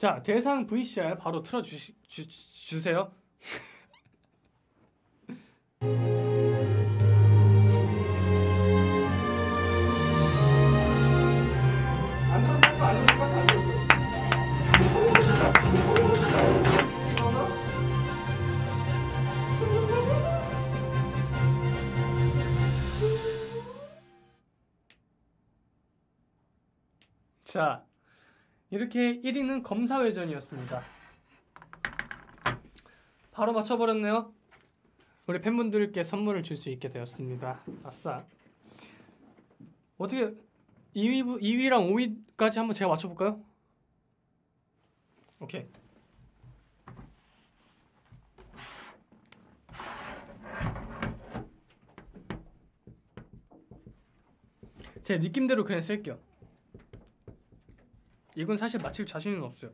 자 대상 VCR 바로 틀어 주시, 주, 주세요. 안 들어봤어 안 들어봤어 안 들어봤어. 자, 이렇게 1위는 검사회전이었습니다. 바로 맞춰버렸네요. 우리 팬분들께 선물을 줄 수 있게 되었습니다. 아싸. 어떻게 2위, 2위랑 5위까지 한번 제가 맞춰볼까요? 오케이. 제 느낌대로 그냥 쓸게요. 이건 사실 맞힐 자신은 없어요.